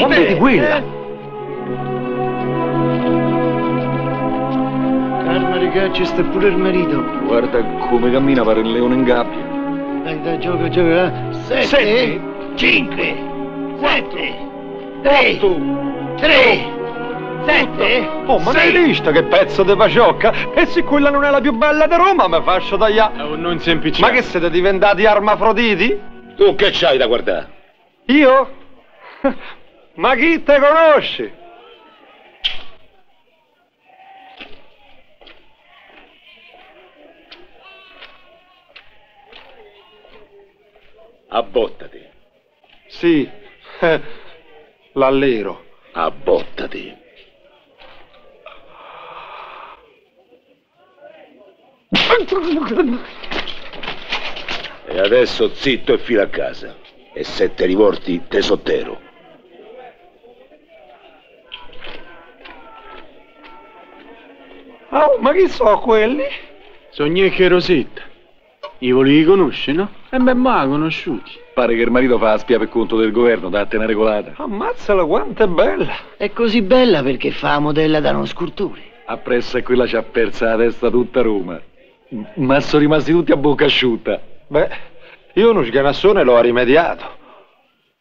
Ma vedi quella? Calma, ragazzi, sta pure il marito. Guarda come cammina, pare un leone in gabbia. Dai, dai, gioca, gioca. eh. Sette, Sette. cinque, sette, tre, tre, sette, Oh, ma sei. l'hai vista che pezzo di paciocca? E se quella non è la più bella di Roma, mi faccio tagliare. Oh, non semplice. Ma che siete diventati armafroditi? Tu che c'hai da guardare? Io? Ma chi te conosce? Abbottati, Sì, l'allero. abbottati. E adesso zitto e fila a casa. E se te rivolti, te sottero. Oh, ma chi so quelli? Sogni che Rosetta. I volevi conoscere, no? E beh, ma conosciuti. Pare che il marito fa la spia per conto del governo, date una regolata. Ammazzala quanto è bella. È così bella perché fa modella da non sculture. Appresso e quella ci ha persa la testa tutta Roma. Ma sono rimasti tutti a bocca asciutta. Beh, io uno sganassone l'ho rimediato.